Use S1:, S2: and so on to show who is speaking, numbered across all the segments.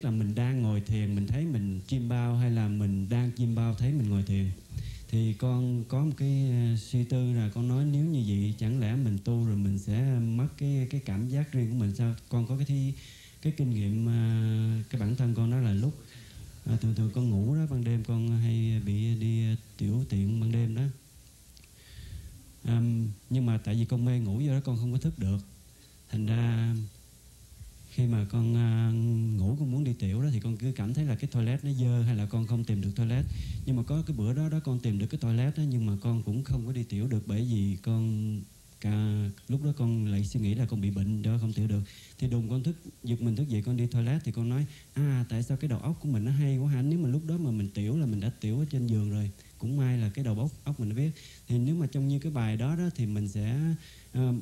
S1: là mình đang ngồi thiền mình thấy mình chim bao hay là mình đang chim bao thấy mình ngồi thiền. Thì con có một cái ờ, suy tư là con nói nếu như vậy chẳng lẽ mình tu rồi mình sẽ mất cái cái cảm giác riêng của mình sao? Con có cái thi cái kinh nghiệm ờ, cái bản thân con đó là lúc ờ, à, thường thường con ngủ đó ban đêm con hay bị đi tiểu tiện ban đêm đó. À, nhưng mà tại vì con mê ngủ do đó con không có thức được. Thành ra khi mà con uh, ngủ con muốn đi tiểu đó thì con cứ cảm thấy là cái toilet nó dơ hay là con không tìm được toilet. Nhưng mà có cái bữa đó đó con tìm được cái toilet đó nhưng mà con cũng không có đi tiểu được bởi vì con cả lúc đó con lại suy nghĩ là con bị bệnh đó không tiểu được. Thì đùng con thức giật mình thức dậy con đi toilet thì con nói à tại sao cái đầu óc của mình nó hay quá hả nếu mà lúc đó mà mình tiểu là mình đã tiểu ở trên giường rồi cũng may là cái đầu óc óc mình nó biết. Thì nếu mà trong như cái bài đó đó thì mình sẽ uh,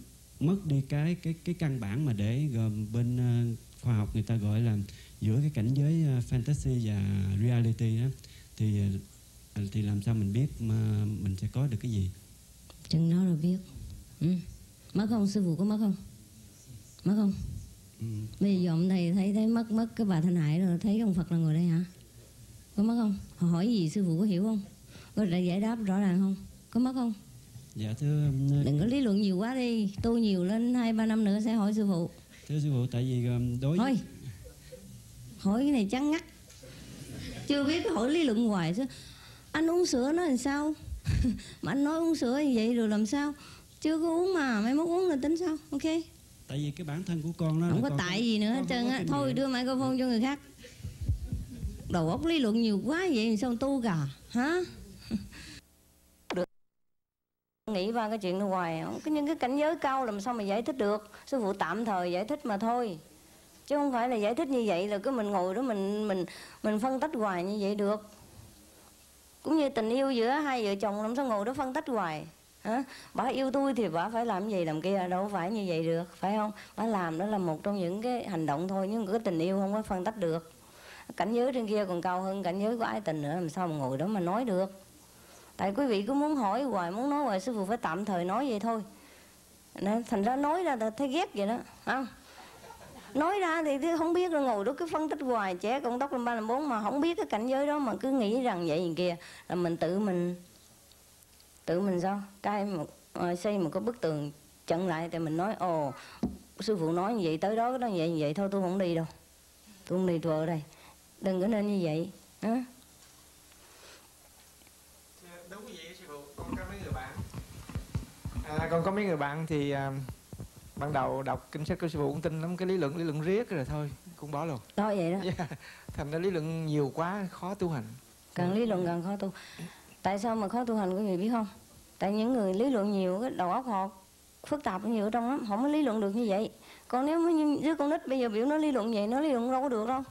S1: mất đi cái cái cái căn bản mà để gồm bên uh, khoa học người ta gọi là giữa cái cảnh giới uh, fantasy và reality đó. Thì uh, thì làm sao mình biết mà mình sẽ có được cái gì?
S2: Chừng đó rồi biết. Ừ. mất không? Sư phụ có mất không? Mất không?
S1: Ừ.
S2: bây giờ ông thầy thấy thấy mất mất cái bà thanh hải rồi thấy ông phật là ngồi đây hả? Có mất không? Họ hỏi gì? Sư phụ có hiểu không? Có giải đáp rõ ràng không? Có mất không
S1: dạ thưa
S2: đừng có lý luận nhiều quá đi. Tu nhiều lên hai ba năm nữa sẽ hỏi sư phụ.
S1: Thưa sư phụ tại vì um, đối
S2: thôi. Hỏi cái này chăng ngắt. Chưa biết hỏi lý luận hoài chứ anh uống sữa nó làm sao? Mà anh nói uống sữa như vậy rồi làm sao? Chưa có uống mà mai mốt uống là tính sao? Ok.
S1: Tại vì cái bản thân của con đó
S2: không có tại gì nữa hết trơn á. thôi đưa microphone cho người khác. Đầu óc lý luận nhiều quá vậy sao tu cả hả nghĩ ba cái chuyện đó hoài không? Cái những cái cảnh giới cao làm sao mà giải thích được? Sư phụ tạm thời giải thích mà thôi. Chứ không phải là giải thích như vậy là cứ mình ngồi đó mình mình mình phân tích hoài như vậy được. Cũng như tình yêu giữa hai vợ chồng làm sao ngồi đó phân tích hoài? Hả? Bà yêu tôi thì bà phải làm gì làm kia, đâu phải như vậy được, phải không? Bà làm đó là một trong những cái hành động thôi, nhưng cái tình yêu không có phân tách được. Cảnh giới trên kia còn cao hơn cảnh giới của ai tình nữa, làm sao mà ngồi đó mà nói được? Tại quý vị cứ muốn hỏi hoài, muốn nói hoài, sư phụ phải tạm thời nói vậy thôi. Nên thành ra nói ra là thấy ghét vậy đó không? Nói ra thì thì không biết là ngồi đó cứ phân tích hoài, trẻ cộng tóc làm ba làm bốn mà không biết cái cảnh giới đó mà cứ nghĩ rằng vậy gì kia là mình tự mình tự mình sao? Cái một à, xây một cái bức tường chặn lại thì mình nói, ồ, sư phụ nói như vậy, tới đó nó vậy, như vậy thôi, tôi không đi đâu. Tôi không đi tôi ở đây. Đừng có nên như vậy, hả?
S3: Đúng như vậy sư phụ con có mấy người bạn? À, con có mấy người bạn thì à, ban đầu đọc kinh sách của sư phụ cũng tin lắm cái lý luận lý luận riết rồi thôi cũng bỏ luôn.
S2: Đó vậy đó.
S3: Yeah. thành ra lý luận nhiều quá khó tu hành.
S2: Càng lý luận càng khó tu. Tại sao mà khó tu hành quý vị biết không? Tại những người lý luận nhiều cái đầu óc họ phức tạp nhiều ở trong lắm họ mới lý luận được như vậy. Còn nếu như đứa con nít bây giờ biểu nó lý luận vậy nó lý luận đâu có được đâu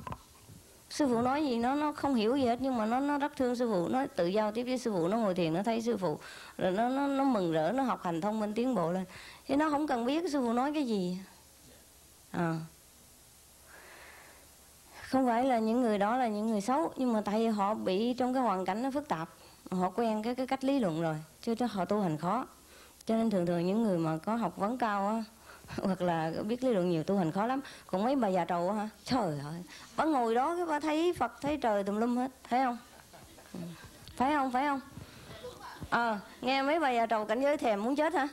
S2: sư phụ nói gì nó nó không hiểu gì hết, nhưng mà nó nó rất thương sư phụ. Nó tự giao tiếp với sư phụ, nó ngồi thiền, nó thấy sư phụ. Rồi nó nó nó mừng rỡ, nó học hành thông minh tiến bộ lên. Thì nó không cần biết sư phụ nói cái gì. À. Không phải là những người đó là những người xấu, nhưng mà tại vì họ bị trong cái hoàn cảnh nó phức tạp. Họ quen cái cái cách lý luận rồi cho cho họ tu hành khó. Cho nên thường thường những người mà có học vấn cao á hoặc là biết lý luận nhiều tu hành khó lắm. Còn mấy bà già trầu hả? Trời ơi. Bà ngồi đó cái bà thấy phật thấy trời tùm lum hết. Thấy không? Ừ. Phải không? Phải không? Ờ nghe mấy bà già trầu cảnh giới thèm muốn chết hả?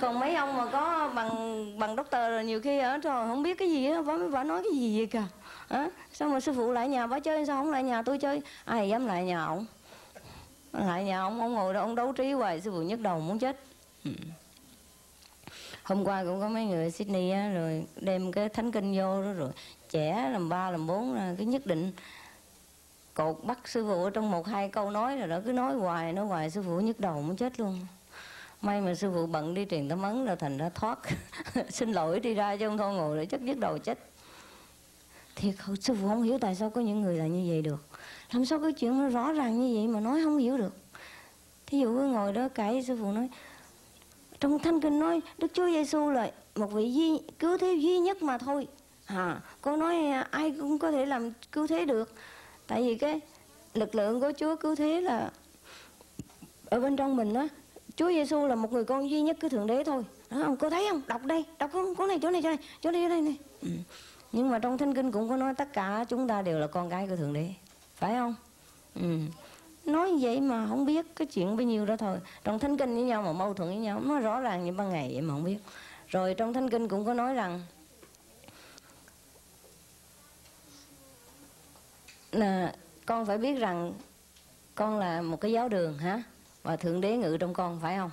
S2: Còn mấy ông mà có bằng bằng doctor rồi nhiều khi ở trời không biết cái gì á. Bà, bà nói cái gì vậy cả hả? Sao mà sư phụ lại nhà bà chơi? Sao không lại nhà tôi chơi? Ai dám lại nhà ổng lại nhà ông ông ngồi đó ông đấu trí hoài. Sư phụ nhức đầu muốn chết. Ừ hôm qua cũng có mấy người ở Sydney á, rồi đem cái thánh kinh vô đó rồi trẻ làm ba làm bốn là cái nhất định. Cột bắt sư phụ ở trong một hai câu nói rồi đó cứ nói hoài nói hoài sư phụ nhức đầu muốn chết luôn. May mà sư phụ bận đi truyền tâm ấn rồi thành ra thoát. Xin lỗi đi ra chứ không thôi ngồi lại chắc nhức đầu chết. Thiệt không, sư phụ không hiểu tại sao có những người là như vậy được. Làm sao cái chuyện nó rõ ràng như vậy mà nói không hiểu được. Thí dụ cứ ngồi đó cãi sư phụ nói trong thánh kinh nói đức chúa giêsu là một vị duy cứu thế duy nhất mà thôi. À cô nói ai cũng có thể làm cứu thế được. Tại vì cái lực lượng của chúa cứu thế là ở bên trong mình đó chúa giêsu là một người con duy nhất của thượng đế thôi. Đó không cô thấy không? Đọc đây đọc không? Cuốn này chỗ này chỗ này chỗ này chỗ này, này. Ừ. nhưng mà trong thánh kinh cũng có nói tất cả chúng ta đều là con cái của thượng đế. Phải không? Ừ nói vậy mà không biết cái chuyện bao nhiêu đó thôi. Trong thánh kinh với nhau mà mâu thuẫn với nhau nó rõ ràng như ban ngày vậy mà không biết. Rồi trong thánh kinh cũng có nói rằng là con phải biết rằng con là một cái giáo đường hả? Và thượng đế ngự trong con, phải không?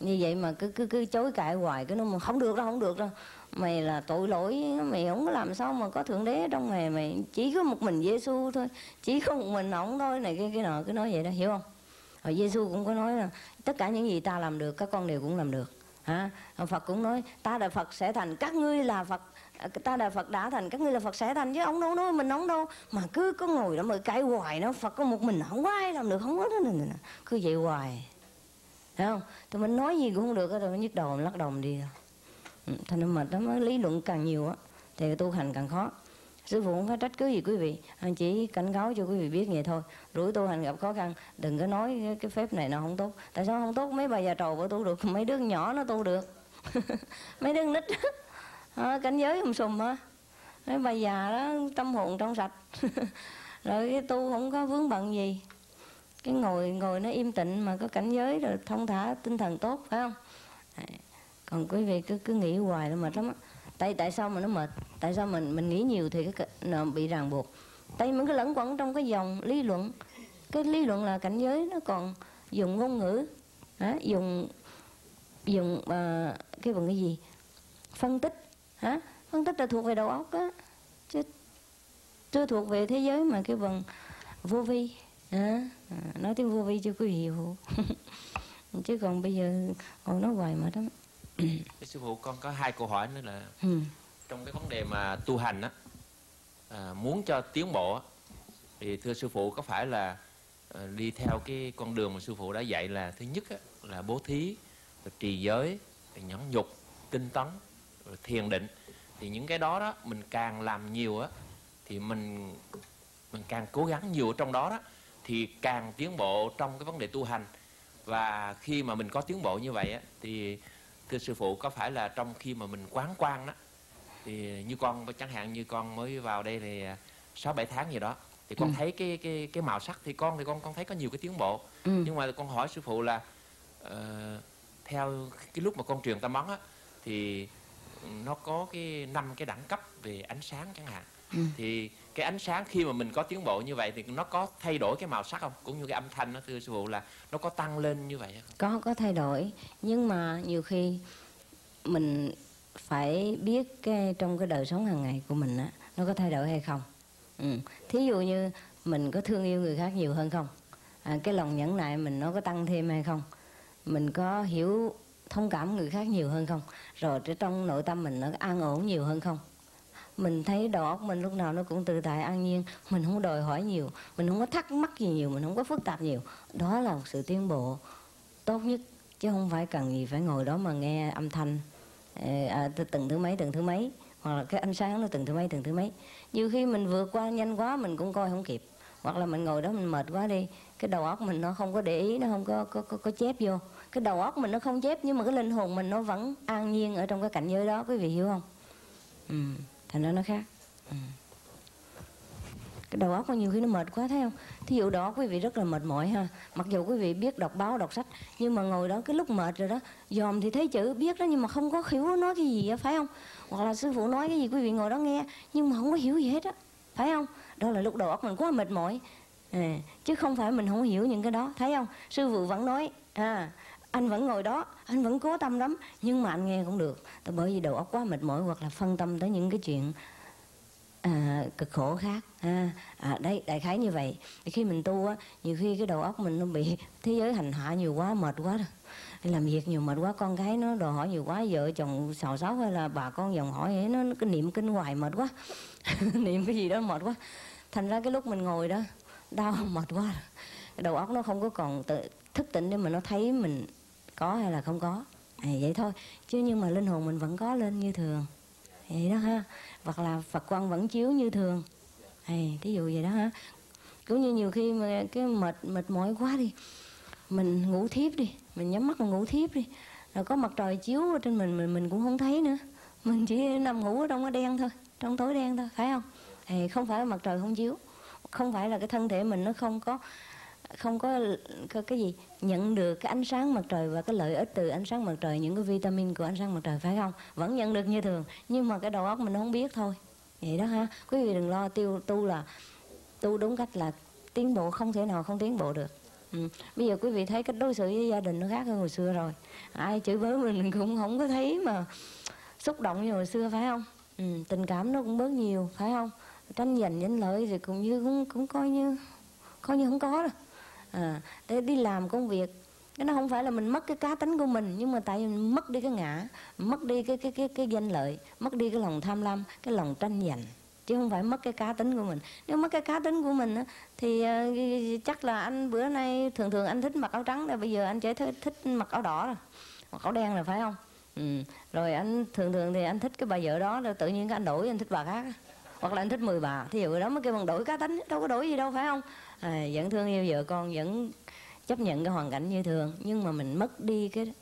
S2: Như vậy mà cứ cứ cứ chối cãi hoài, cái nó mà không được đâu, không được đâu mày là tội lỗi, mày không có làm sao mà có thượng đế trong mày mày chỉ có một mình Giêsu thôi, chỉ có một mình ổng thôi, này cái cái nọ, cứ nói vậy đó, hiểu không? Rồi Giêsu cũng có nói là, tất cả những gì ta làm được, các con đều cũng làm được, hả? Phật cũng nói, ta là Phật sẽ thành, các ngươi là Phật, ta là Phật đã thành, các ngươi là Phật sẽ thành chứ ông đâu nói mình ông đâu. Mà cứ có ngồi đó, mà cãi hoài nó Phật có một mình, không có ai làm được, không có đó cứ vậy hoài. Thấy không? Tụi mình nói gì cũng không được rồi nhức đầu lắc đầu đi rồi thành ra mệt lắm lý luận càng nhiều á thì tu hành càng khó. Sư phụ không phải trách cứ gì quý vị anh chỉ cảnh cáo cho quý vị biết vậy thôi. Rủi tu hành gặp khó khăn đừng có nói cái phép này nó không tốt. Tại sao không tốt? Mấy bà già trầu có tu được mấy đứa nhỏ nó tu được. Mấy đứa nít. À, cảnh giới không sùm á mấy bà già đó tâm hồn trong sạch. Rồi cái tu không có vướng bận gì. Cái ngồi ngồi nó im tịnh mà có cảnh giới rồi thông thả tinh thần tốt phải không? Còn quý vị cứ cứ nghĩ hoài nó mệt lắm á. Tại tại sao mà nó mệt? Tại sao mình mình nghĩ nhiều thì cái nó bị ràng buộc. Tại mình cứ lẫn quẩn trong cái dòng lý luận. Cái lý luận là cảnh giới nó còn dùng ngôn ngữ hả? dùng dùng uh, cái bằng cái gì? Phân tích hả? Phân tích là thuộc về đầu óc á. Chứ chưa thuộc về thế giới mà cái bằng vô vi à, nói tiếng vô vi cho quý vị hiểu chứ còn bây giờ còn nói hoài mà đó
S4: sư phụ con có hai câu hỏi nữa là ừ. trong cái vấn đề mà tu hành á à, muốn cho tiến bộ thì thưa sư phụ có phải là à, đi theo cái con đường mà sư phụ đã dạy là thứ nhất á, là bố thí rồi trì giới rồi nhẫn nhục tinh tấn rồi thiền định thì những cái đó đó mình càng làm nhiều á thì mình mình càng cố gắng nhiều ở trong đó đó thì càng tiến bộ trong cái vấn đề tu hành và khi mà mình có tiến bộ như vậy á, thì thưa sư phụ có phải là trong khi mà mình quán quan đó thì như con chẳng hạn như con mới vào đây thì sáu bảy tháng gì đó thì con ừ. thấy cái cái cái màu sắc thì con thì con con thấy có nhiều cái tiến bộ ừ. nhưng mà con hỏi sư phụ là uh, theo cái lúc mà con truyền tâm ấn á thì nó có cái năm cái đẳng cấp về ánh sáng chẳng hạn ừ. thì cái ánh sáng khi mà mình có tiến bộ như vậy thì nó có thay đổi cái màu sắc không? Cũng như cái âm thanh nó thưa sư phụ là nó có tăng lên như vậy không?
S2: Có có thay đổi. Nhưng mà nhiều khi mình phải biết cái trong cái đời sống hàng ngày của mình á nó có thay đổi hay không? Ừ. thí dụ như mình có thương yêu người khác nhiều hơn không? À, cái lòng nhẫn nại mình nó có tăng thêm hay không? Mình có hiểu thông cảm người khác nhiều hơn không? Rồi trong nội tâm mình nó an ổn nhiều hơn không mình thấy đầu óc mình lúc nào nó cũng tự tại an nhiên. Mình không đòi hỏi nhiều mình không có thắc mắc gì nhiều mình không có phức tạp nhiều. Đó là một sự tiến bộ tốt nhất chứ không phải cần gì phải ngồi đó mà nghe âm thanh. À, từng thứ mấy từng thứ mấy. Hoặc là cái ánh sáng nó từng thứ mấy từng thứ mấy. Nhiều khi mình vượt qua nhanh quá mình cũng coi không kịp. Hoặc là mình ngồi đó mình mệt quá đi cái đầu óc mình nó không có để ý nó không có có, có, có chép vô. Cái đầu óc mình nó không chép nhưng mà cái linh hồn mình nó vẫn an nhiên ở trong cái cảnh giới đó quý vị hiểu không? Ừ thành ra nó khác. Ừ. cái đầu óc có nhiều khi nó mệt quá thấy không? Thí dụ đó quý vị rất là mệt mỏi ha. Mặc dù quý vị biết đọc báo đọc sách nhưng mà ngồi đó cái lúc mệt rồi đó dòm thì thấy chữ biết đó nhưng mà không có hiểu nói cái gì đó, phải không? Hoặc là sư phụ nói cái gì quý vị ngồi đó nghe nhưng mà không có hiểu gì hết á phải không? Đó là lúc đầu óc mình quá mệt mỏi. À, chứ không phải mình không hiểu những cái đó thấy không? Sư phụ vẫn nói à anh vẫn ngồi đó anh vẫn cố tâm lắm nhưng mà anh nghe cũng được. Bởi vì đầu óc quá mệt mỏi hoặc là phân tâm tới những cái chuyện à, cực khổ khác à, à, đây đại khái như vậy. Khi mình tu á nhiều khi cái đầu óc mình nó bị thế giới hành hạ nhiều quá mệt quá rồi làm việc nhiều mệt quá con gái nó đòi hỏi nhiều quá vợ chồng xào xáo hay là bà con dòng hỏi ấy, nó, nó cái niệm kinh hoài mệt quá. Niệm cái gì đó mệt quá. Thành ra cái lúc mình ngồi đó đau mệt quá. Đầu óc nó không có còn tự, thức tỉnh để mà nó thấy mình có hay là không có? À, vậy thôi. Chứ nhưng mà linh hồn mình vẫn có lên như thường. Vậy đó ha. Hoặc là phật quan vẫn chiếu như thường. À, thí dụ vậy đó ha. Cũng như nhiều khi mà cái mệt mệt mỏi quá đi mình ngủ thiếp đi mình nhắm mắt mình ngủ thiếp đi rồi có mặt trời chiếu trên mình mình mình cũng không thấy nữa. Mình chỉ nằm ngủ ở trong cái đen thôi trong tối đen thôi phải không? À, không phải mặt trời không chiếu không phải là cái thân thể mình nó không có không có, có cái gì nhận được cái ánh sáng mặt trời và cái lợi ích từ ánh sáng mặt trời những cái vitamin của ánh sáng mặt trời phải không? Vẫn nhận được như thường nhưng mà cái đầu óc mình không biết thôi. Vậy đó ha. Quý vị đừng lo tiêu tu là tu đúng cách là tiến bộ không thể nào không tiến bộ được. Ừ. bây giờ quý vị thấy cách đối xử với gia đình nó khác hơn hồi xưa rồi. Ai chửi bới mình cũng không có thấy mà xúc động như hồi xưa phải không? Ừ. tình cảm nó cũng bớt nhiều phải không? Tranh giành danh lợi thì cũng như cũng cũng coi như coi như không có rồi. Ờ, à, để đi làm công việc. Cái nó không phải là mình mất cái cá tính của mình nhưng mà tại vì mình mất đi cái ngã mất đi cái cái cái cái danh lợi mất đi cái lòng tham lam cái lòng tranh giành chứ không phải mất cái cá tính của mình. Nếu mất cái cá tính của mình thì ờ, chắc là anh bữa nay thường thường anh thích mặc áo trắng rồi bây giờ anh chỉ thích, thích mặc áo đỏ rồi. Mặc áo đen rồi phải không? Ừ. rồi anh thường thường thì anh thích cái bà vợ đó rồi tự nhiên cái anh đổi anh thích bà khác hoặc là anh thích 10 bà thì dụ đó mới kêu bằng đổi cá tính đâu có đổi gì đâu phải không? À, vẫn thương yêu vợ con vẫn chấp nhận cái hoàn cảnh như thường. Nhưng mà mình mất đi cái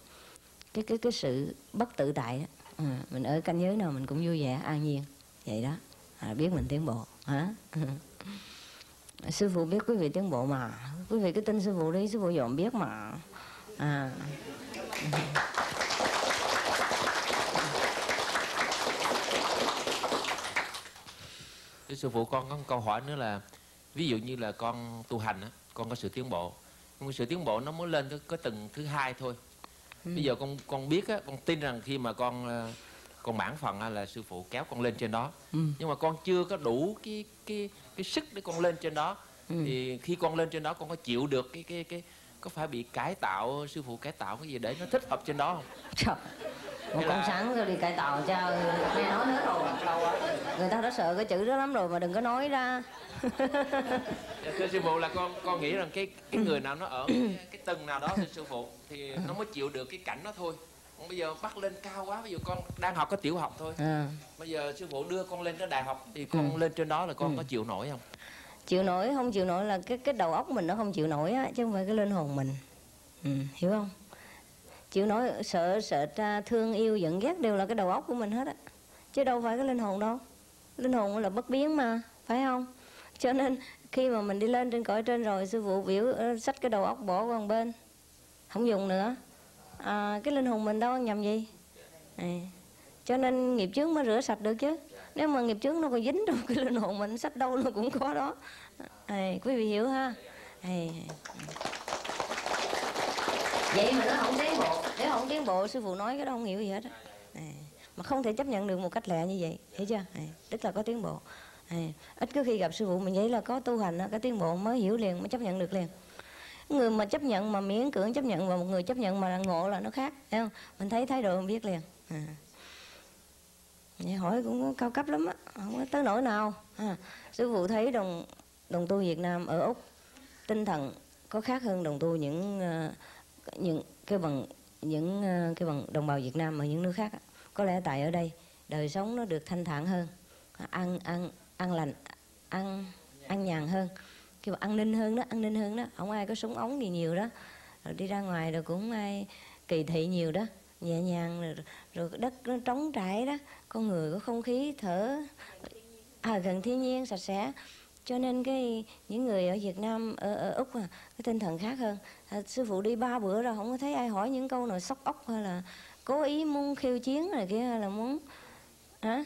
S2: cái cái cái sự bất tự tại đó. À, mình ở canh giới nào mình cũng vui vẻ an nhiên. Vậy đó. À, biết mình tiến bộ hả? Sư phụ biết quý vị tiến bộ mà. Quý vị cứ tin sư phụ đi sư phụ dọn biết mà. À.
S4: Thưa sư phụ con có một câu hỏi nữa là ví dụ như là con tu hành á con có sự tiến bộ nhưng sự tiến bộ nó mới lên cái, cái tầng thứ hai thôi ừ. bây giờ con con biết á con tin rằng khi mà con ờ, con mãn phần là sư phụ kéo con lên trên đó ừ. nhưng mà con chưa có đủ cái cái cái sức để con lên trên đó ừ. thì khi con lên trên đó con có chịu được cái cái cái có phải bị cải tạo sư phụ cải tạo cái gì để nó thích hợp trên đó không
S2: Trời một con sẵn rồi đi cải tạo cho nghe nói hết rồi. Người ta đã sợ cái chữ đó lắm rồi mà đừng có nói ra.
S4: Dạ, thưa sư phụ là con con nghĩ rằng cái cái người nào nó ở cái, cái tầng nào đó thưa sư phụ thì nó mới chịu được cái cảnh đó thôi. Còn bây giờ bắt lên cao quá ví dụ con đang học cái tiểu học thôi. À. bây giờ sư phụ đưa con lên cái đại học thì con ừ. lên trên đó là con ừ. có chịu nổi không?
S2: Chịu nổi không chịu nổi là cái cái đầu óc mình nó không chịu nổi á chứ không phải cái linh hồn mình. Ừ, hiểu không chịu nói sợ sợ tra thương yêu giận ghét đều là cái đầu óc của mình hết á. Chứ đâu phải cái linh hồn đâu. Linh hồn là bất biến mà phải không? Cho nên khi mà mình đi lên trên cõi trên rồi sư phụ biểu sách xách cái đầu óc bỏ qua một bên. Không dùng nữa. À, cái linh hồn mình đâu nhầm gì? À, cho nên nghiệp chướng mới rửa sạch được chứ. Nếu mà nghiệp chướng nó còn dính trong cái linh hồn mình sách đâu nó cũng có đó. À, quý vị hiểu ha? À, vậy mà nó không tiến bộ. Nếu không tiến bộ sư phụ nói cái đó không hiểu gì hết à, mà không thể chấp nhận được một cách lẹ như vậy hiểu chưa? À, tức là có tiến bộ. À, ít cứ khi gặp sư phụ mình vậy là có tu hành cái tiến bộ mới hiểu liền mới chấp nhận được liền. Người mà chấp nhận mà miễn cưỡng chấp nhận và một người chấp nhận mà ngộ là nó khác thấy không? Mình thấy thái độ mình biết liền. À. Vậy hỏi cũng cao cấp lắm á không có tới nỗi nào. À. sư phụ thấy đồng đồng tu Việt Nam ở úc tinh thần có khác hơn đồng tu những uh, những cái bằng những ờ, cái bằng đồng bào Việt Nam ở những nước khác có lẽ tại ở đây đời sống nó được thanh thản hơn ăn ăn ăn lành ăn ăn nhàn hơn. Kêu an ninh hơn đó an ninh hơn đó. Không ai có súng ống gì nhiều đó. Rồi đi ra ngoài rồi cũng ai kỳ thị nhiều đó. Nhẹ nhàng rồi, rồi đất nó trống trải đó. Con người có không khí thở à, gần thiên nhiên sạch sẽ cho nên cái những người ở Việt Nam ở, ở Úc à, cái tinh thần khác hơn. À, sư phụ đi ba bữa rồi không có thấy ai hỏi những câu nào sốc ốc hay là cố ý muốn khiêu chiến này kia hay là muốn hả?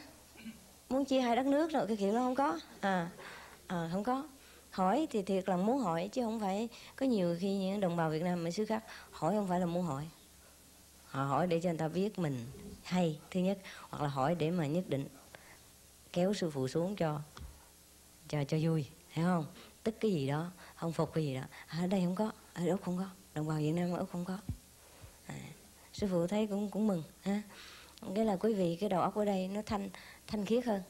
S2: Muốn chia hai đất nước rồi cái kiểu đó không có. À, à không có. Hỏi thì thiệt là muốn hỏi chứ không phải có nhiều khi những đồng bào Việt Nam ở xứ khác hỏi không phải là muốn hỏi. Họ hỏi để cho người ta biết mình hay thứ nhất hoặc là hỏi để mà nhất định kéo sư phụ xuống cho cho cho vui hiểu không? Tức cái gì đó không phục cái gì đó. À, ở đây không có ở úc không có đồng bào việt nam ở úc không có. À, sư phụ thấy cũng cũng mừng ha. Cái là quý vị cái đầu óc ở đây nó thanh thanh khiết hơn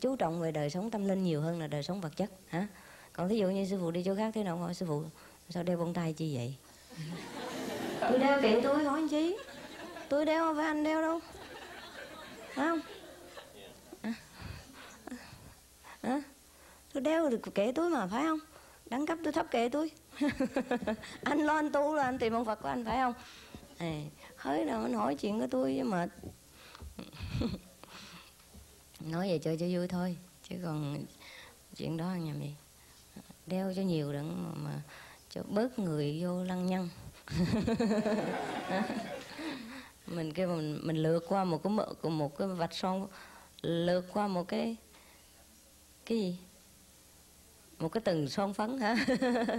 S2: chú trọng về đời sống tâm linh nhiều hơn là đời sống vật chất hả còn thí dụ như sư phụ đi chỗ khác thế nào hỏi sư phụ sao đeo bông tai chi vậy? Tôi đeo kiện tôi hỏi chi? Tôi đeo với anh đeo đâu. Phải không? À. À. à tôi đeo được kệ tôi mà phải không? Đẳng cấp tôi thấp kệ tôi. Anh lo anh tu là anh tìm ông phật của anh phải không? À, hỡi nào anh hỏi chuyện của tôi với mệt. Nói về chơi cho vui thôi chứ còn chuyện đó nhầm gì đeo cho nhiều đừng mà, mà cho bớt người vô lăng nhăng. Mình kêu mình mình lượt qua một cái một cái vạch son lượt qua một cái cái gì? Một cái từng son phấn hả?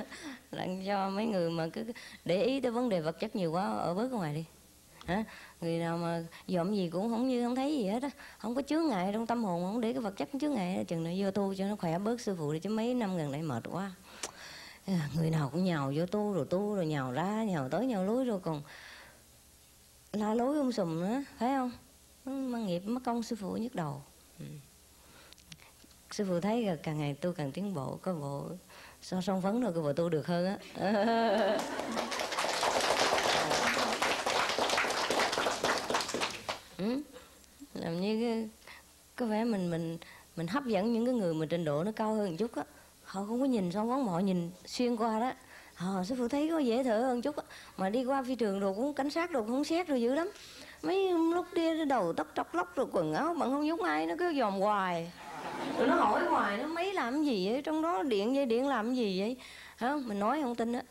S2: Làm cho mấy người mà cứ để ý tới vấn đề vật chất nhiều quá ở bớt ngoài đi. Hả? Người nào mà dòm gì cũng không như không thấy gì hết á. Không có chướng ngại trong tâm hồn, không để cái vật chất chướng ngại chừng nào vô tu cho nó khỏe, bớt sư phụ đi, chứ mấy năm gần đây mệt quá. Người nào cũng nhào vô tu, rồi tu, rồi nhào ra, nhào tới nhào lối rồi còn la lối um sùm nữa phải không? Mang nghiệp, mất công sư phụ nhức đầu. Ừ sư phụ thấy là càng ngày tu càng tiến bộ có bộ so song phấn rồi cái bộ tu được hơn á. Ừ. làm như cái, có vẻ mình mình mình hấp dẫn những cái người mà trình độ nó cao hơn một chút á. Họ không có nhìn song phấn mà họ nhìn xuyên qua đó. Họ sư phụ thấy có dễ thở hơn chút á. Mà đi qua phi trường đồ cũng cảnh sát đồ cũng xét rồi dữ lắm. Mấy lúc đi đầu tóc tróc lóc rồi quần áo bạn không giống ai nó cứ dòm hoài tụi nó hỏi hoài nó mấy làm gì vậy? Trong đó điện dây điện làm gì vậy? Hả? Mình nói không tin á.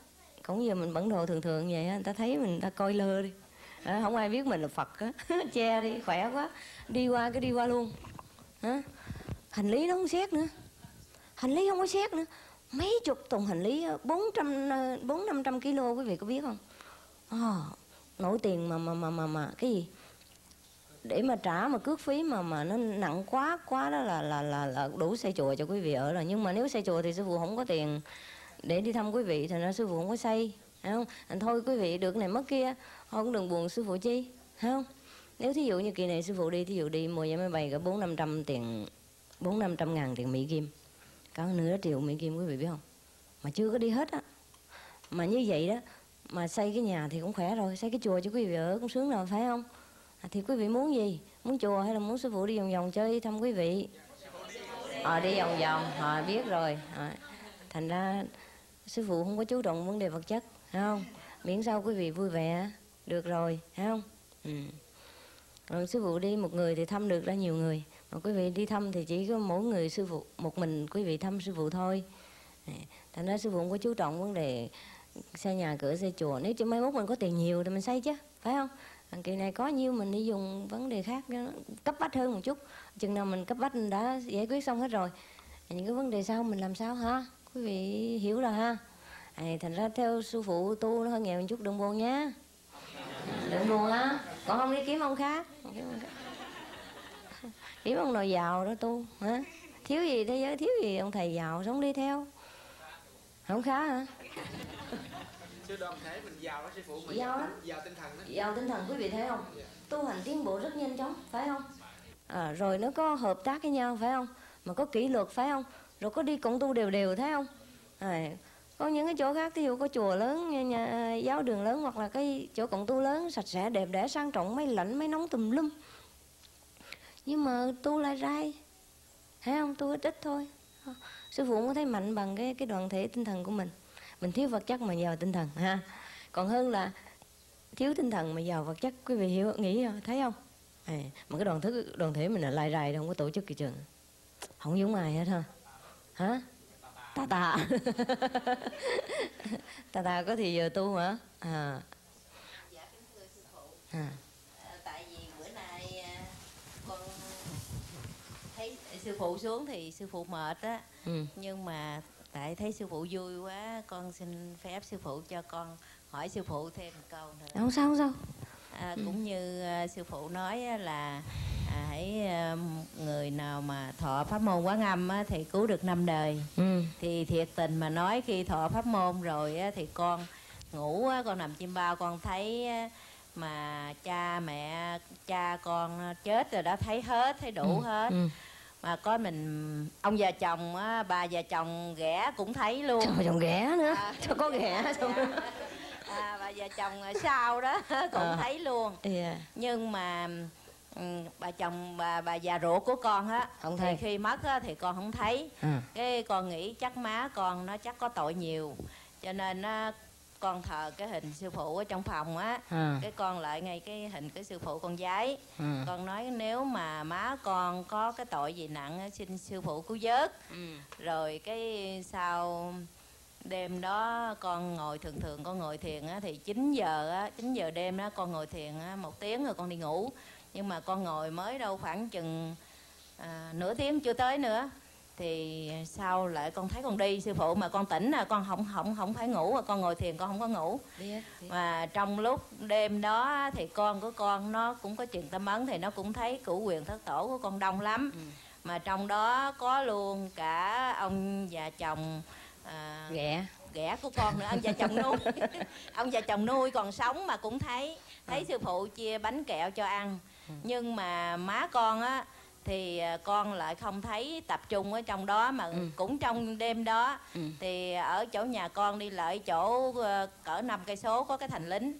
S2: Cũng giờ mình bẩn đồ thường thường vậy người ta thấy mình ta coi lơ đi. À, không ai biết mình là phật á. Che đi khỏe quá. Đi qua cái đi qua luôn. Hả? Hành lý nó không xét nữa. Hành lý không có xét nữa. Mấy chục tuần hành lý bốn trăm ờ, bốn năm trăm kg quý vị có biết không? À, nổi tiền mà mà mà mà mà. Cái gì? Để mà trả mà cước phí mà mà nó nặng quá quá đó là là là, là đủ xây chùa cho quý vị ở rồi. Nhưng mà nếu xây chùa thì sư phụ không có tiền để đi thăm quý vị thì nó sư phụ không có xây phải không? Thôi quý vị được này mất kia không đừng buồn sư phụ chi phải không? Nếu thí dụ như kỳ này sư phụ đi thí dụ đi mua vé máy bay cả bốn năm trăm tiền bốn năm trăm ngàn tiền mỹ kim. Cả nửa triệu mỹ kim quý vị biết không? Mà chưa có đi hết á. Mà như vậy đó mà xây cái nhà thì cũng khỏe rồi xây cái chùa cho quý vị ở cũng sướng rồi phải không? À, thì quý vị muốn gì? Muốn chùa hay là muốn sư phụ đi vòng vòng chơi thăm quý vị? À, đi vòng vòng à, biết rồi. À, thành ra sư phụ không có chú trọng vấn đề vật chất phải không? Miễn sao quý vị vui vẻ được rồi phải không? Ừ. rồi sư phụ đi một người thì thăm được ra nhiều người. Mà quý vị đi thăm thì chỉ có mỗi người sư phụ một mình quý vị thăm sư phụ thôi. Thành ra sư phụ không có chú trọng vấn đề xây nhà cửa xây chùa. Nếu chứ mai mốt mình có tiền nhiều thì mình xây chứ phải không kỳ này có nhiêu mình đi dùng vấn đề khác cho nó cấp bách hơn một chút. Chừng nào mình cấp bách mình đã giải quyết xong hết rồi. Những cái vấn đề sau mình làm sao ha? Quý vị hiểu rồi ha? À, thành ra theo sư phụ tu nó hơi nghèo một chút đừng buồn nhá đừng buồn á còn không đi kiếm ông khác. Kiếm ông nào giàu đó tu hả? Thiếu gì thế giới thiếu gì ông thầy giàu sống đi theo. Không khá hả?
S3: Chứ đoàn thể mình giàu đó sư phụ mà
S2: giàu,
S3: giàu, giàu tinh thần đó.
S2: Giàu tinh thần quý vị thấy không? Yeah. tu hành tiến bộ rất nhanh chóng phải không? À, rồi nó có hợp tác với nhau phải không? Mà có kỷ luật phải không? Rồi có đi cộng tu đều đều thấy không? À, có những cái chỗ khác ví dụ có chùa lớn nhà, nhà, giáo đường lớn hoặc là cái chỗ cộng tu lớn sạch sẽ đẹp đẽ sang trọng mấy lạnh mấy nóng tùm lum. Nhưng mà tu lại rai thấy không? Tu ít ít thôi. Sư phụ có thấy mạnh bằng cái cái đoàn thể tinh thần của mình mình thiếu vật chất mà giàu tinh thần ha. Còn hơn là thiếu tinh thần mà giàu vật chất quý vị hiểu nghĩ thấy không? À, mà cái đoàn thức đoàn thể mình là lai rài đâu không có tổ chức kỳ trường không giống ai hết ha. Hả? Tà tà tà tà có thì giờ tu hả? À.
S5: à. tại vì bữa nay con thấy sư phụ xuống thì sư phụ mệt á. Ừ. nhưng mà tại thấy sư phụ vui quá con xin phép sư phụ cho con hỏi sư phụ thêm một câu nữa
S2: không sao không sao
S5: à, ừ. cũng như uh, sư phụ nói là à, hãy uh, người nào mà thọ pháp môn quán âm á, thì cứu được năm đời ừ. thì thiệt tình mà nói khi thọ pháp môn rồi á, thì con ngủ á, con nằm chim bao con thấy á, mà cha mẹ cha con chết rồi đó thấy hết thấy đủ ừ. hết ừ mà có mình ông già chồng á bà già chồng ghẻ cũng thấy luôn
S2: trời chồng ghẻ nữa à, cho có ghẻ xong
S5: dạ. à, bà già chồng sau đó cũng à. thấy luôn yeah. nhưng mà ừ, bà chồng bà bà già ruột của con á không thấy. thì khi mất á, thì con không thấy à. cái con nghĩ chắc má con nó chắc có tội nhiều cho nên á, con thờ cái hình sư phụ ở trong phòng á à. cái con lại ngay cái hình cái sư phụ con giấy à. con nói nếu mà má con có cái tội gì nặng xin sư phụ cứu vớt ừ. rồi cái sau đêm đó con ngồi thường thường con ngồi thiền á, thì 9 giờ á, 9 giờ đêm đó con ngồi thiền á, một tiếng rồi con đi ngủ nhưng mà con ngồi mới đâu khoảng chừng à, nửa tiếng chưa tới nữa thì sau lại con thấy con đi sư phụ mà con tỉnh là con không không không phải ngủ mà con ngồi thiền con không có ngủ mà trong lúc đêm đó thì con của con nó cũng có chuyện tâm ấn thì nó cũng thấy cửu quyền thất tổ của con đông lắm ừ. mà trong đó có luôn cả ông già chồng
S2: à, ghẻ
S5: ghẻ của con nữa ông già chồng nuôi ông già chồng nuôi còn sống mà cũng thấy thấy à. sư phụ chia bánh kẹo cho ăn ừ. nhưng mà má con á thì à, con lại không thấy tập trung ở trong đó mà ừ. cũng trong đêm đó ừ. thì ở chỗ nhà con đi lại chỗ ờ, cỡ năm cây số có cái thành lính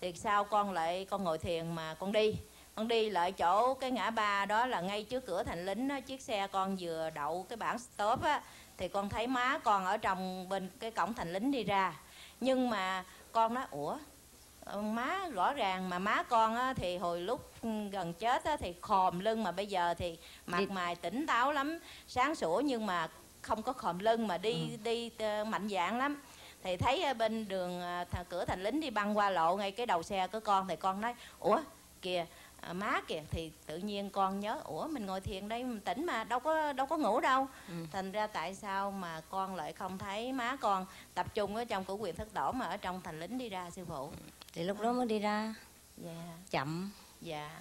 S5: thì sau con lại con ngồi thiền mà con đi con đi lại chỗ cái ngã ba đó là ngay trước cửa thành lính đó, chiếc xe con vừa đậu cái bảng stop á thì con thấy má con ở trong bên cái cổng thành lính đi ra nhưng mà con nói ủa má rõ ràng mà má con á, thì hồi lúc gần chết á, thì khòm lưng mà bây giờ thì mặt mày tỉnh táo lắm sáng sủa nhưng mà không có khòm lưng mà đi ừ. đi uh, mạnh dạng lắm thì thấy bên đường uh, cửa thành lính đi băng qua lộ ngay cái đầu xe của con thì con nói ủa kìa à, má kìa thì tự nhiên con nhớ ủa mình ngồi thiền đây mình tỉnh mà đâu có đâu có ngủ đâu ừ. thành ra tại sao mà con lại không thấy má con tập trung ở trong của quyền thất tổ mà ở trong thành lính đi ra sư phụ
S2: thì lúc đó mới đi ra. Dạ. Chậm.
S5: Dạ.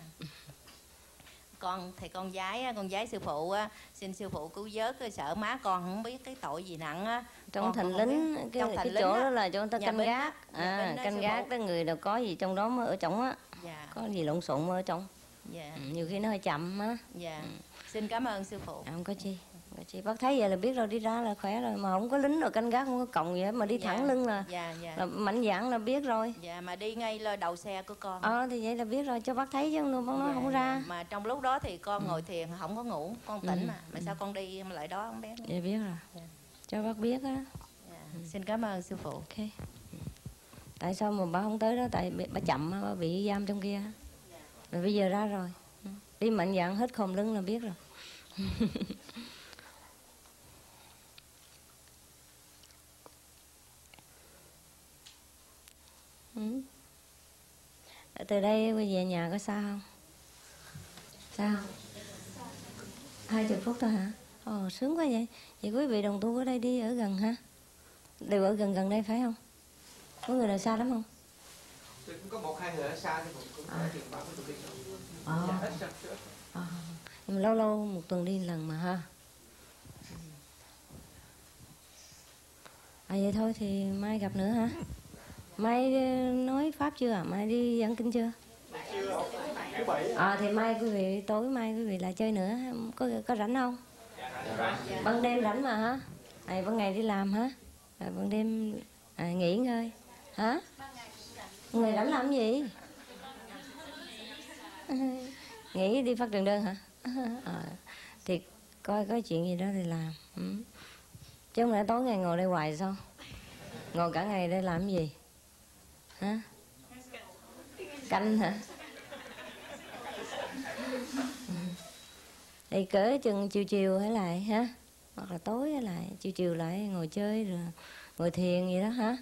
S5: Con thì con giái con giái sư phụ á xin sư phụ cứu vớt sợ má con không biết cái tội gì nặng á.
S2: Trong thành lính cái, trong thành cái lính chỗ đó, đó là chỗ ta canh gác. à, canh gác đó người đâu có gì trong đó mới ở trong á. Dạ. có gì lộn xộn ở trong. Dạ. ừ, nhiều khi nó hơi chậm á.
S5: Dạ. ừ. xin cảm ơn sư phụ.
S2: À, không có chi chị bác thấy vậy là biết rồi đi ra là khỏe rồi mà không có lính rồi canh gác không có còng gì hết mà đi dạ. thẳng lưng là, dạ, dạ. là mạnh dạn là biết rồi
S5: dạ mà đi ngay lên đầu xe của con
S2: ờ thì vậy là biết rồi cho bác thấy chứ bác nói dạ, không ra
S5: mà trong lúc đó thì con ừ. ngồi thiền không có ngủ con tỉnh ừ. mà mà sao con đi mà lại đó không biết
S2: dạ biết rồi dạ. cho bác biết á
S5: dạ. ừ. xin cảm ơn sư phụ
S2: ok tại sao mà bà không tới đó tại bà chậm bà bị giam trong kia rồi bây giờ ra rồi đi mạnh dạn hết khom lưng là biết rồi ừ. từ đây quay về nhà có xa không? Sao? Hai chục phút thôi hả? Ồ sướng quá vậy. Vậy quý vị đồng tu ở đây đi ở gần ha đều ở gần gần đây phải không? Có người nào xa lắm không?
S3: Thì cũng có một hai người ở xa thì cũng có tiền bảo với tụi đi
S2: à. nhưng mà lâu lâu một tuần đi lần mà ha. À vậy thôi thì mai gặp nữa hả mai ờ, nói pháp chưa à mai đi giảng kinh chưa? À thì mai quý vị tối mai quý vị lại chơi nữa. Có có rảnh không? Ban đêm rảnh mà hả? À, ban ngày đi làm hả? À, ban đêm à, nghỉ ngơi hả? Người rảnh làm gì? Nghỉ đi phát trường đơn hả? À, thì coi có chuyện gì đó thì làm. Ừ. chứ không lẽ tối ngày ngồi đây hoài sao? Ngồi cả ngày đây làm gì? Hả? Canh hả? Thì cỡ chừng chiều chiều hay lại hả? Hoặc là tối hay lại chiều chiều lại ngồi chơi rồi ngồi thiền gì đó hả?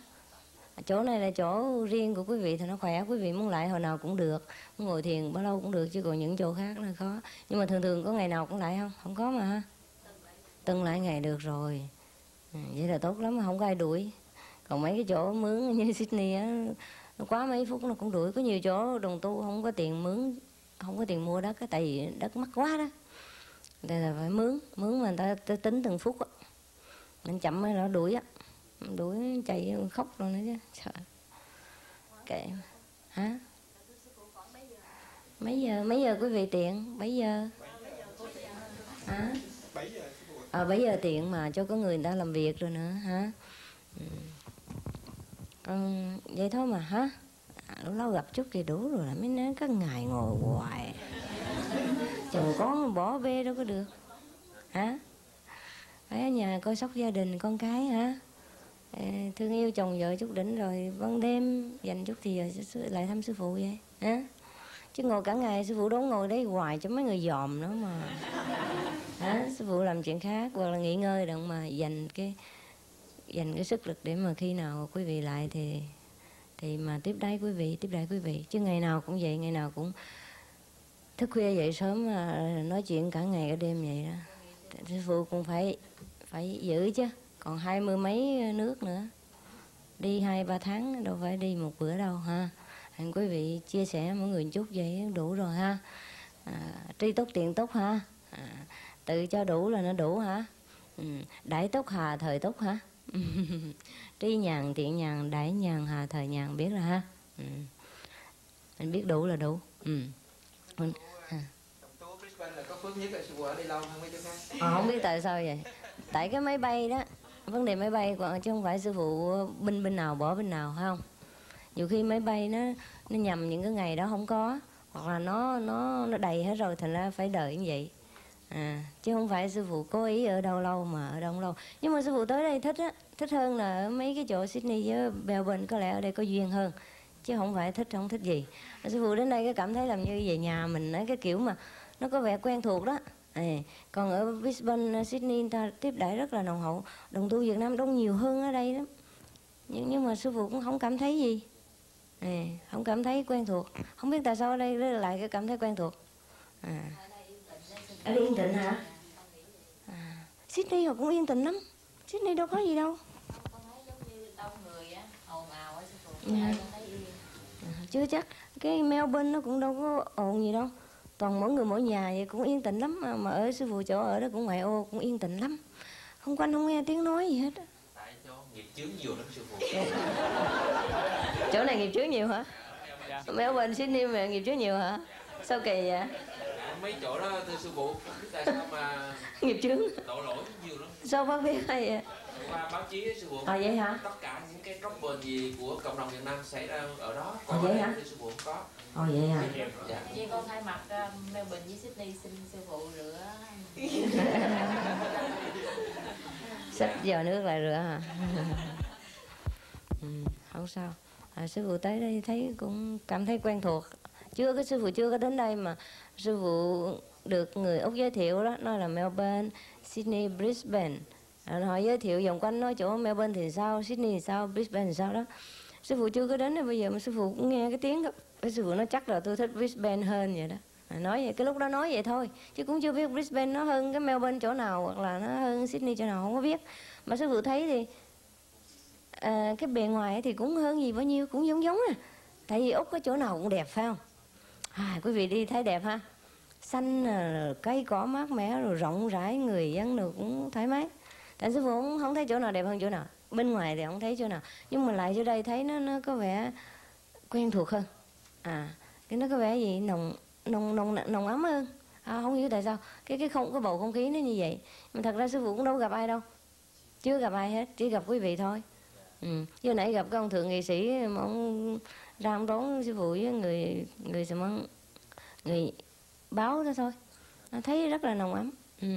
S2: Chỗ này là chỗ riêng của quý vị thì nó khỏe quý vị muốn lại hồi nào cũng được. Muốn ngồi thiền bao lâu cũng được chứ còn những chỗ khác là khó. Nhưng mà thường thường có ngày nào cũng lại không? Không có mà từng lại ngày được rồi. Ừ, vậy là tốt lắm mà không có ai đuổi còn mấy cái chỗ mướn như Sydney á nó quá mấy phút nó cũng đuổi có nhiều chỗ đồng tu không có tiền mướn không có tiền mua đất tại vì đất mắc quá đó. Đây là phải mướn mướn mà người ta tính từng phút á. Mình chậm nó đuổi á. Đuổi chạy khóc rồi nữa chứ. Sợ kệ. Hả? Mấy giờ mấy giờ quý vị tiện? Mấy giờ. Hả? Ờ à, bảy giờ tiện mà cho có người người ta làm việc rồi nữa hả? Ừ ừ, vậy thôi mà hả? À, lâu lâu gặp chút thì đủ rồi mới nói các ngày ngồi hoài. Chồng con bỏ bê đâu có được. Hả? Phải ở nhà coi sóc gia đình con cái hả? Thương yêu chồng vợ chút đỉnh rồi ban đêm dành chút thì lại thăm sư phụ vậy. Hả? Chứ ngồi cả ngày sư phụ đốn ngồi đấy hoài cho mấy người dòm nữa mà. Hả? Sư phụ làm chuyện khác hoặc là nghỉ ngơi đặng mà dành cái dành cái sức lực để mà khi nào quý vị lại thì thì mà tiếp đái quý vị tiếp đái quý vị. Chứ ngày nào cũng vậy ngày nào cũng thức khuya dậy sớm à, nói chuyện cả ngày cả đêm vậy đó. Sư phụ cũng phải phải giữ chứ. Còn hai mươi mấy nước nữa. Đi hai ba tháng đâu phải đi một bữa đâu ha. Anh quý vị chia sẻ mỗi người một chút vậy đủ rồi ha. À, tri túc tiền túc ha. À, tự cho đủ là nó đủ hả ừ. đại túc hà thời túc hả trí nhàn tiện nhàn đại nhàn hà thời nhàn biết rồi ha ừ. mình biết đủ là đủ ừ. Mình, à. À, không biết tại sao vậy tại cái máy bay đó vấn đề máy bay chứ không phải sư phụ binh bên nào bỏ bên nào không nhiều khi máy bay nó nó nhầm những cái ngày đó không có hoặc là nó nó nó đầy hết rồi thành ra phải đợi như vậy à. Chứ không phải sư phụ cố ý ở đâu lâu mà ở đâu lâu. Nhưng mà sư phụ tới đây thích á thích hơn là ở mấy cái chỗ Sydney với Melbourne có lẽ ở đây có duyên hơn. Chứ không phải thích không thích gì. Sư phụ đến đây cái cảm thấy làm như về nhà mình ấy, cái kiểu mà nó có vẻ quen thuộc đó. À, còn ở Brisbane Sydney ta tiếp đãi rất là nồng hậu. Đồng tu Việt Nam đông nhiều hơn ở đây lắm. Nhưng nhưng mà sư phụ cũng không cảm thấy gì. À, không cảm thấy quen thuộc. Không biết tại sao ở đây lại cái cảm thấy quen thuộc. À ở đây yên tĩnh hả? À. Sydney họ cũng yên tĩnh lắm. Sydney đâu có gì đâu. À. chưa chắc. Cái Melbourne nó cũng đâu có ồn gì đâu. Toàn mỗi người mỗi nhà vậy cũng yên tĩnh lắm. Mà, mà ở sư phụ chỗ ở đó cũng ngoại ô cũng yên tĩnh lắm. Không quanh không nghe tiếng nói gì hết
S4: tại cho nghiệp chướng nhiều lắm sư phụ.
S2: Chỗ này nghiệp chướng nhiều hả? Dạ. Melbourne Sydney mà nghiệp chướng nhiều hả? Sao kỳ vậy
S4: mấy chỗ đó thưa sư phụ tại sao mà
S2: nghiệp chướng
S4: tội lỗi nhiều lắm
S2: sao bác biết hay vậy
S4: qua báo chí sư phụ
S2: à vậy hả
S4: tất cả những cái problem gì của cộng đồng Việt Nam xảy ra ở đó
S2: còn à, vậy hả
S4: sư phụ có
S2: Ồ vậy hả?
S5: Dạ. Chị con thay mặt uh, Melbourne với Sydney xin sư phụ rửa.
S2: Xách giờ nước lại rửa hả? ừ, không sao. À, sư phụ tới đây thấy cũng cảm thấy quen thuộc. Chưa cái sư phụ chưa có đến đây mà sư phụ được người Úc giới thiệu đó, nói là Melbourne, Sydney, Brisbane. À, họ giới thiệu vòng quanh nói chỗ Melbourne thì sao, Sydney thì sao, Brisbane thì sao đó. Sư phụ chưa có đến đây bây giờ mà sư phụ cũng nghe cái tiếng đó. Cái sư phụ nó chắc là tôi thích Brisbane hơn vậy đó. À, nói vậy cái lúc đó nói vậy thôi chứ cũng chưa biết Brisbane nó hơn cái Melbourne chỗ nào hoặc là nó hơn Sydney chỗ nào không có biết. Mà sư phụ thấy thì à, cái bề ngoài thì cũng hơn gì bao nhiêu cũng giống giống à. Tại vì úc có chỗ nào cũng đẹp phải không? À, quý vị đi thấy đẹp ha. Xanh à, cây cỏ mát mẻ rồi rộng rãi người dân được cũng thoải mái. Tại sư phụ cũng không thấy chỗ nào đẹp hơn chỗ nào? Bên ngoài thì không thấy chỗ nào. Nhưng mà lại chỗ đây thấy nó nó có vẻ quen thuộc hơn. À cái nó có vẻ gì? Nồng nồng nồng nồng ấm hơn. À, không hiểu tại sao. Cái cái không có bầu không khí nó như vậy. Mà thật ra sư phụ cũng đâu gặp ai đâu. Chưa gặp ai hết chỉ gặp quý vị thôi ừ. chứ nãy gặp cái ông thượng nghị sĩ mà ông ra ông đón sư phụ với người người sao mong người báo đó thôi. Nó thấy rất là nồng ấm. Ừ.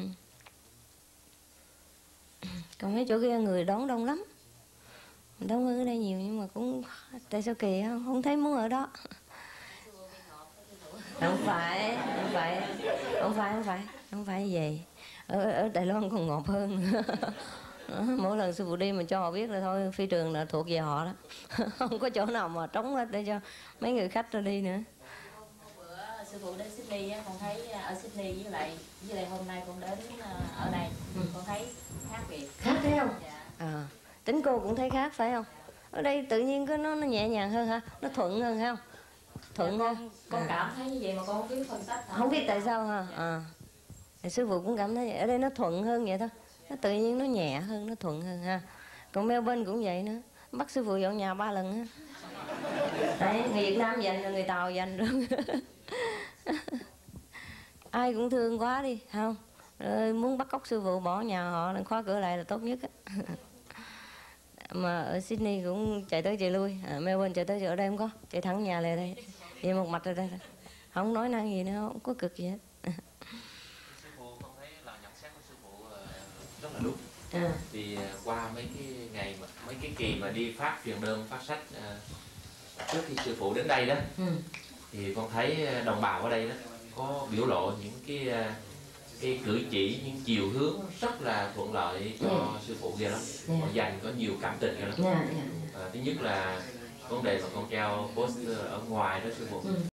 S2: còn mấy chỗ kia người đón đông lắm. Đông hơn ở đây nhiều nhưng mà cũng tại sao kỳ không, không thấy muốn ở đó. Không phải không phải không phải không phải không phải vậy. Ở, ở đài loan còn ngọt hơn mỗi lần sư phụ đi mà cho họ biết là thôi phi trường là thuộc về họ đó. Không có chỗ nào mà trống hết để cho mấy người khách ra đi nữa.
S5: Sư phụ đến Sydney á, con thấy à, ở Sydney với lại với lại hôm nay con đến à, ở đây. Ừ. con thấy khác biệt.
S2: Khác thấy không dạ. à, tính cô cũng thấy khác phải không? Ở đây tự nhiên có nó nó nhẹ nhàng hơn hả? Nó thuận hơn không? Thuận
S5: dạ, con, con cảm thấy như vậy mà con không biết phân tích
S2: không biết tại sao ha à thì sư phụ cũng cảm thấy vậy. Ở đây nó thuận hơn vậy thôi nó tự nhiên nó nhẹ hơn nó thuận hơn ha. Còn Melbourne cũng vậy nữa. Bắt sư phụ dọn nhà ba lần á. Đấy, người Việt Nam dành rồi người Tàu dành rồi. Ai cũng thương quá đi không? Rồi muốn bắt cóc sư phụ bỏ nhà họ khóa cửa lại là tốt nhất á. Mà ở Sydney cũng chạy tới chạy lui. À, Melbourne chạy tới chạy ở đây không có. Chạy thẳng nhà lại đây. Về một mặt rồi đây không nói năng gì nữa không có cực gì hết
S4: sư phụ con thấy là nhận xét của sư phụ ờ, rất là đúng à. thì qua mấy cái ngày mà, mấy cái kỳ mà đi phát truyền đơn phát sách uh, trước khi sư phụ đến đây đó ừ. thì con thấy đồng bào ở đây đó có biểu lộ những cái uh, cái cử chỉ những chiều hướng rất là thuận lợi cho yeah. sư phụ kia lắm yeah. họ dành có nhiều cảm tình kia lắm yeah, yeah. À, thứ nhất là vấn đề mà con treo poster ở ngoài đó sư phụ ừ.